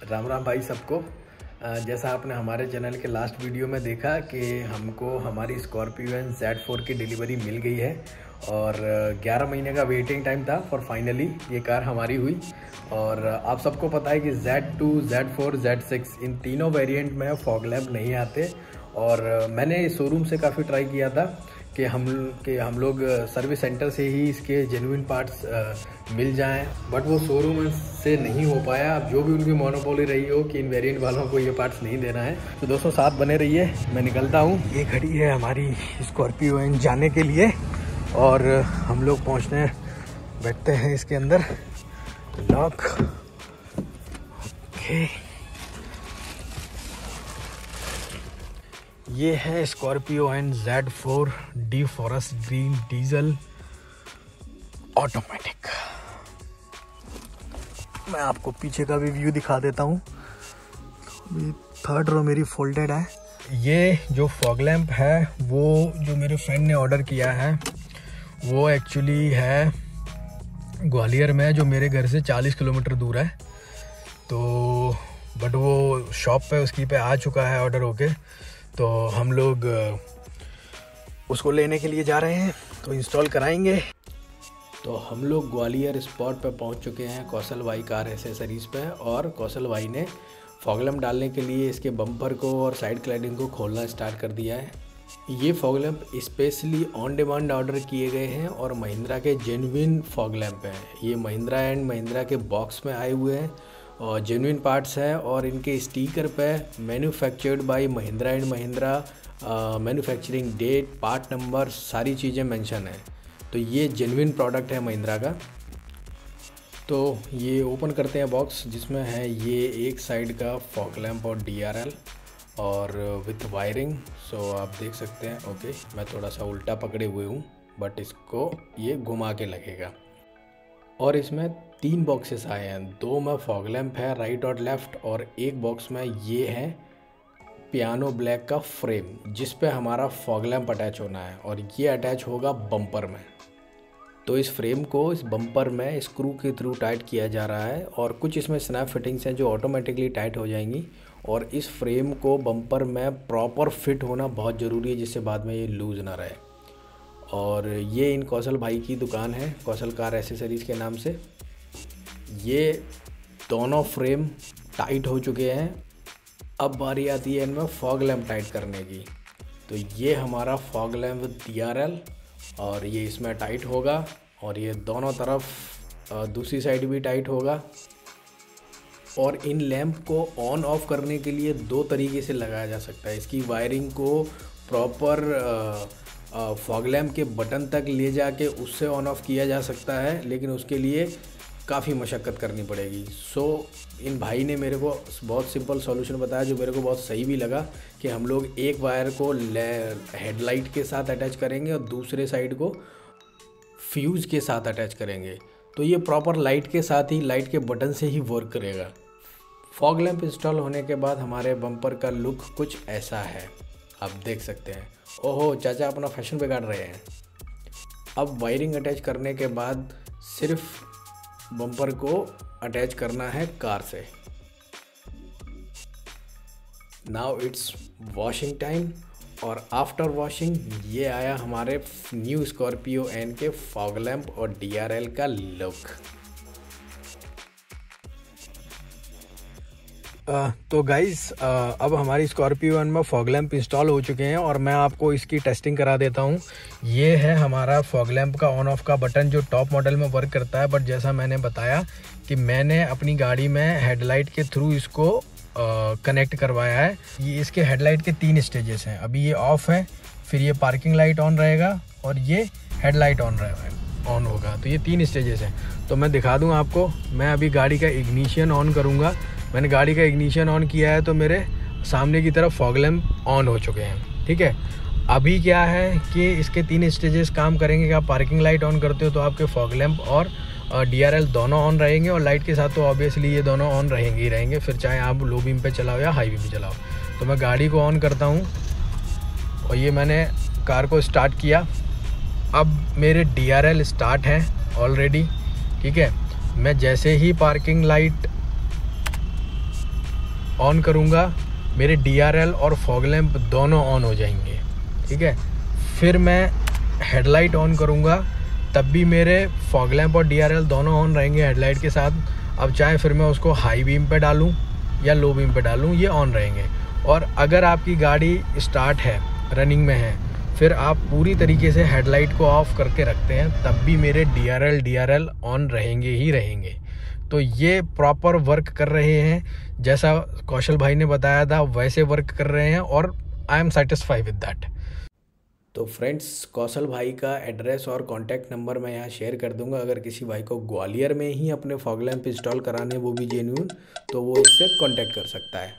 राम राम भाई सबको। जैसा आपने हमारे चैनल के लास्ट वीडियो में देखा कि हमको हमारी स्कॉर्पियो एन जेड फोर की डिलीवरी मिल गई है और 11 महीने का वेटिंग टाइम था और फाइनली ये कार हमारी हुई। और आप सबको पता है कि Z2, Z4, Z6 इन तीनों वेरिएंट में फॉग लैम्प नहीं आते। और मैंने शोरूम से काफ़ी ट्राई किया था। कि हम कि हम लोग सर्विस सेंटर से ही इसके जेनुइन पार्ट्स मिल जाएँ। बट वो शोरूम से नहीं हो पाया। अब जो भी उनकी मोनोपोली रही हो कि इन वेरिएंट वालों को ये पार्ट्स नहीं देना है। तो दोस्तों, साथ बने रहिए। मैं निकलता हूँ। ये घड़ी है हमारी स्कॉर्पियो एन जाने के लिए। और हम लोग पहुँचने, बैठते हैं इसके अंदर। लॉक ओके ये है Scorpio N Z four deep forest green diesel automatic मैं आपको पीछे का भी व्यू दिखा देता हूँ। थर्ड रो मेरी फोल्डेड है। ये जो फॉग लैम्प है, वो जो मेरे फ्रेंड ने ऑर्डर किया है, वो एक्चुअली है ग्वालियर में, जो मेरे घर से 40 किलोमीटर दूर है। तो बट वो शॉप पे, उसकी पे आ चुका है ऑर्डर होके। तो हम लोग उसको लेने के लिए जा रहे हैं तो इंस्टॉल कराएँगे। तो हम लोग ग्वालियर स्पॉट पर पहुँच चुके हैं, कौशल भाई कार एसेसरीज़ पे, और कौशल भाई ने फॉगलम डालने के लिए इसके बम्पर को और साइड क्लाइडिंग को खोलना स्टार्ट कर दिया है। ये fog lamp specially on demand order किए गए हैं, और महिंद्रा के जेनविन फॉग लैम्प हैं। ये महिंद्रा एंड महिंद्रा के बॉक्स में आए हुए हैं और जेनुइन पार्ट्स हैं और इनके स्टीकर पे manufactured by Mahindra and Mahindra manufacturing date part number सारी चीज़ें मेंशन है। तो ये जेनुइन प्रोडक्ट है महिंद्रा का। तो ये ओपन करते हैं बॉक्स जिसमें है ये एक साइड का फॉग लैम्प और डीआरएल और विथ वायरिंग सो आप देख सकते हैं ओके मैं थोड़ा सा उल्टा पकड़े हुए हूँ बट इसको ये घुमा के लगेगा। और इसमें तीन बॉक्सेस आए हैं। दो में फॉग लैम्प है राइट और लेफ़्ट और एक बॉक्स में ये है पियानो ब्लैक का फ्रेम जिस पे हमारा फॉग लैम्प अटैच होना है, और ये अटैच होगा बम्पर में। तो इस फ्रेम को, इस बम्पर में स्क्रू के थ्रू टाइट किया जा रहा है, और कुछ इसमें स्नैप फिटिंग्स हैं जो ऑटोमेटिकली टाइट हो जाएँगी, और इस फ्रेम को बम्पर में प्रॉपर फिट होना बहुत ज़रूरी है, जिससे बाद में ये लूज़ ना रहे। और ये इन कौशल भाई की दुकान है, कौशल कार एसेसरीज़ के नाम से। ये दोनों फ्रेम टाइट हो चुके हैं। अब बारी आती है इनमें फॉग लैम्प टाइट करने की। तो ये हमारा fog lamp D R L और ये इसमें टाइट होगा और ये दोनों तरफ़ दूसरी साइड भी टाइट होगा। और इन लैंप को ऑन ऑफ़ करने के लिए दो तरीके से लगाया जा सकता है। इसकी वायरिंग को प्रॉपर फॉग लैम्प के बटन तक ले जाके उससे ऑन ऑफ़ किया जा सकता है लेकिन उसके लिए काफ़ी मशक्क़त करनी पड़ेगी। सो so, इन भाई ने मेरे को बहुत सिंपल सॉल्यूशन बताया जो मेरे को बहुत सही भी लगा कि हम लोग एक वायर को हेडलाइट के साथ अटैच करेंगे और दूसरे साइड को फ्यूज़ के साथ अटैच करेंगे। तो ये प्रॉपर लाइट के साथ ही लाइट के बटन से ही वर्क करेगा। फॉग लैम्प इंस्टॉल होने के बाद हमारे बम्पर का लुक कुछ ऐसा है। आप देख सकते हैं। ओहो, चाचा अपना फ़ैशन बिगाड़ रहे हैं। अब वायरिंग अटैच करने के बाद सिर्फ़ बम्पर को अटैच करना है कार से। नाउ इट्स वॉशिंग टाइम और आफ्टर वॉशिंग ये आया हमारे न्यू स्कॉर्पियो एन के फॉग लैम्प और डीआरएल का लुक तो गाइज़ अब हमारी स्कॉर्पियो वन में फॉग लैम्प इंस्टॉल हो चुके हैं और मैं आपको इसकी टेस्टिंग करा देता हूँ। ये है हमारा फॉग लैम्प का ऑन ऑफ़ का बटन जो टॉप मॉडल में वर्क करता है बट जैसा मैंने बताया कि मैंने अपनी गाड़ी में हेडलाइट के थ्रू इसको कनेक्ट करवाया है। ये इसके हेडलाइट के तीन स्टेजेस हैं। अभी ये ऑफ़ है, फिर ये पार्किंग लाइट ऑन रहेगा और ये हेडलाइट ऑन रहेगा ऑन होगा। तो ये तीन स्टेजेस हैं। तो मैं दिखा दूँ आपको, मैं अभी गाड़ी का इग्निशियन ऑन करूँगा। मैंने गाड़ी का इग्निशन ऑन किया है तो मेरे सामने की तरफ़ फॉग ऑन हो चुके हैं, ठीक है? अभी क्या है कि इसके तीन स्टेजेस काम करेंगे कि आप पार्किंग लाइट ऑन करते हो तो आपके फॉग लैम्प और डीआरएल दोनों ऑन रहेंगे और लाइट के साथ तो ऑब्वियसली ये दोनों ऑन रहेंगे ही रहेंगे, फिर चाहे आप लो बीम पे चलाओ या हाई बीम पे चलाओ। तो मैं गाड़ी को ऑन करता हूँ और ये मैंने कार को स्टार्ट किया। अब मेरे डीआरएल स्टार्ट हैं ऑलरेडी ठीक है? मैं जैसे ही पार्किंग लाइट ऑन करूँगा, मेरे डी आर एल और फॉग लैम्प दोनों ऑन हो जाएँगे, ठीक है? फिर मैं हेडलाइट ऑन करूँगा, तब भी मेरे फॉग लैम्प और डी आर एल दोनों ऑन रहेंगे हेडलाइट के साथ। अब चाहे फिर मैं उसको हाई बीम पे डालूँ या लो बीम पे डालूँ, ये ऑन रहेंगे। और अगर आपकी गाड़ी स्टार्ट है रनिंग में है, फिर आप पूरी तरीके से हेडलाइट को ऑफ़ करके रखते हैं, तब भी मेरे D R L D R L on रहेंगे ही रहेंगे। तो ये प्रॉपर वर्क कर रहे हैं। जैसा कौशल भाई ने बताया था, वैसे वर्क कर रहे हैं और I am satisfied with that तो फ्रेंड्स कौशल भाई का एड्रेस और कॉन्टैक्ट नंबर मैं यहाँ शेयर कर दूँगा। अगर किसी भाई को ग्वालियर में ही अपने फॉग लैम्प इंस्टॉल कराने वो भी जेन्यून तो वो इससे कॉन्टैक्ट कर सकता है।